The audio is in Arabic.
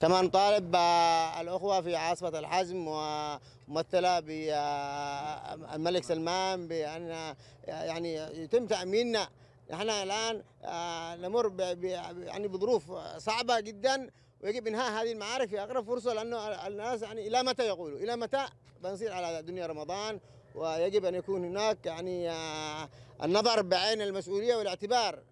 كما نطالب آه، الأخوة في عاصفة الحزم وممثلة بالملك آه، سلمان بأن آه، يعني يتم تأميننا. نحن الآن نمر يعني بظروف صعبة جدا ويجب إنهاء هذه المعارك في أقرب فرصة لأنه الناس يعني إلى متى يقولوا إلى متى بنصير على دنيا رمضان؟ ويجب أن يكون هناك يعني النظر بعين المسؤولية والاعتبار.